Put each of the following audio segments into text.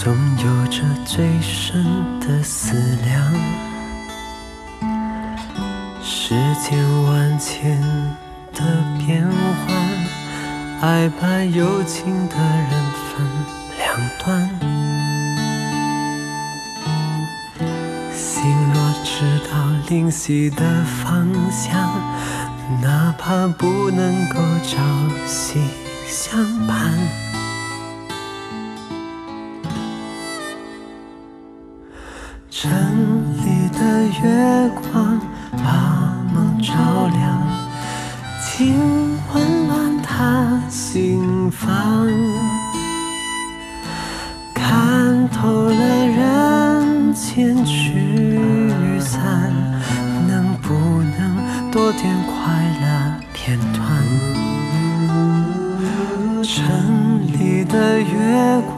总有着最深的思量，世间万千的变幻，爱把有情的人分两端。心若知道灵犀的方向，哪怕不能够朝夕相伴。城里的月光，把梦照亮，听温暖他心房。看透了人间聚散，能不能多点快乐片段？城里的月光。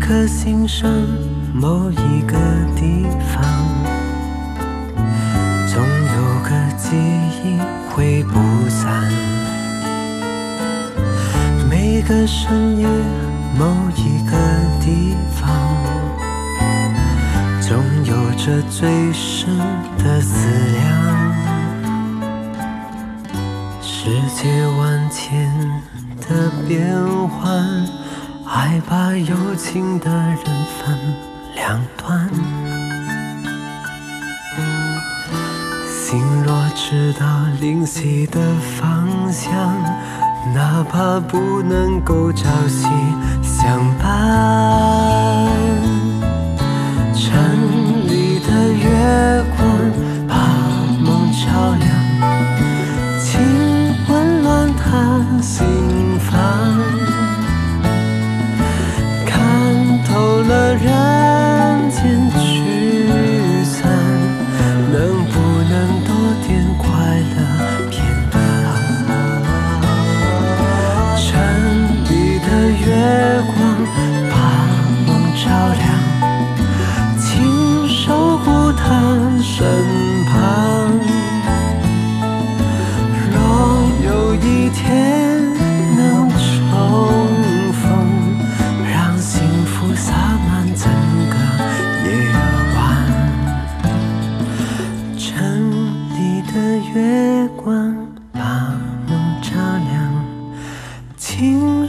颗心上某一个地方，总有个记忆挥不散。每个深夜某一个地方，总有着最深的思量。世界万千的变幻。害怕有情的人分两端，心若知道灵犀的方向，哪怕不能够朝夕相伴。